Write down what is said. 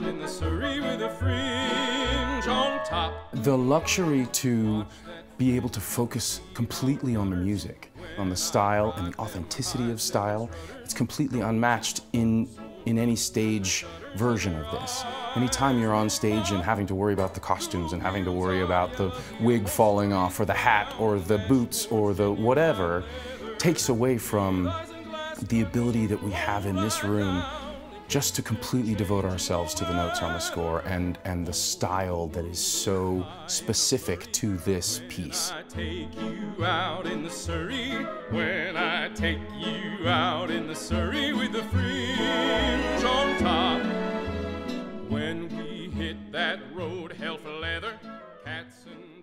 down in the Surrey with a fringe on top. The luxury to be able to focus completely on the music, on the style and the authenticity of style. It's completely unmatched in in any stage version of this. Anytime you're on stage and having to worry about the costumes and having to worry about the wig falling off or the hat or the boots or the whatever takes away from the ability that we have in this room just to completely devote ourselves to the notes on the score and, and the style that is so specific to this piece. When I take you out in the Surrey, when I take you out in the Surrey with the fringe on top, when we hit that road, hell for leather, cats and